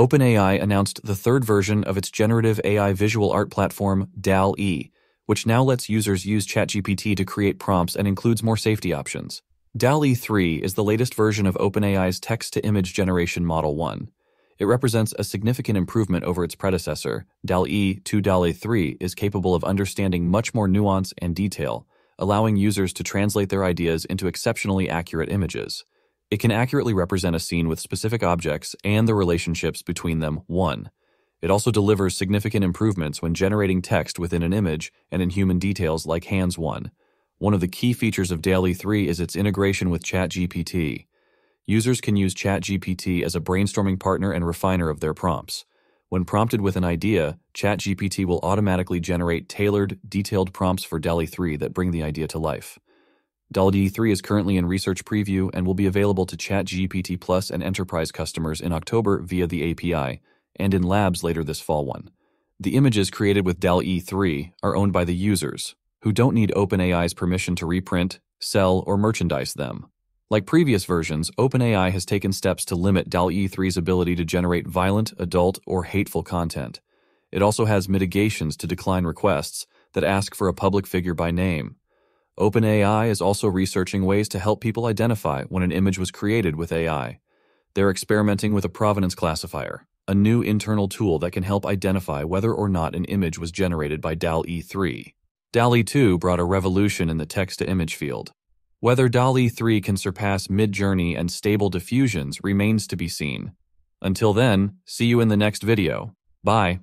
OpenAI announced the third version of its generative AI visual art platform, DALL-E, which now lets users use ChatGPT to create prompts and includes more safety options. DALL-E 3 is the latest version of OpenAI's text-to-image generation Model 1. It represents a significant improvement over its predecessor. DALL-E 2 DALL-E 3 is capable of understanding much more nuance and detail, allowing users to translate their ideas into exceptionally accurate images. It can accurately represent a scene with specific objects and the relationships between them, 1. It also delivers significant improvements when generating text within an image and in human details like hands 1. One of the key features of DALL-E 3 is its integration with ChatGPT. Users can use ChatGPT as a brainstorming partner and refiner of their prompts. When prompted with an idea, ChatGPT will automatically generate tailored, detailed prompts for DALL-E 3 that bring the idea to life. DALL-E 3 is currently in research preview and will be available to ChatGPT Plus and enterprise customers in October via the API, and in labs later this fall one. The images created with DALL-E 3 are owned by the users, who don't need OpenAI's permission to reprint, sell, or merchandise them. Like previous versions, OpenAI has taken steps to limit DALL-E 3's ability to generate violent, adult, or hateful content. It also has mitigations to decline requests that ask for a public figure by name. OpenAI is also researching ways to help people identify when an image was created with AI. They're experimenting with a provenance classifier, a new internal tool that can help identify whether or not an image was generated by DALL-E 3. DALL-E 2 brought a revolution in the text-to-image field. Whether DALL-E 3 can surpass Midjourney and Stable Diffusions remains to be seen. Until then, see you in the next video. Bye.